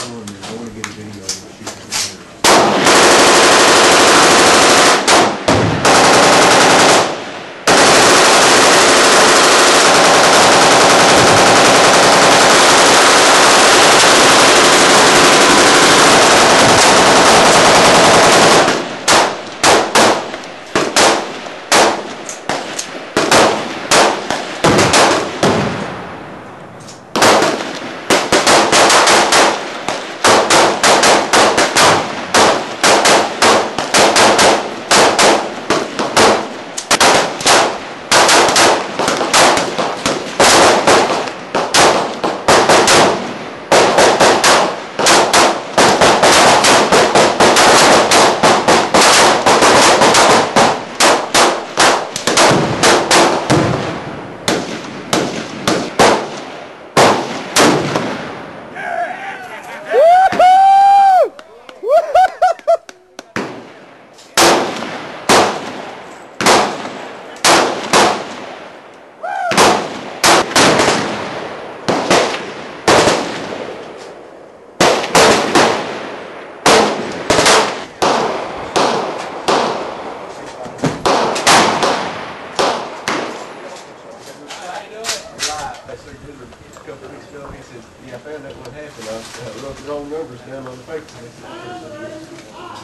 phone, and I wanna get a video I "Did a couple weeks ago," he said, yeah, I found out what happened, I uh, wrote the wrong numbers down on the paper.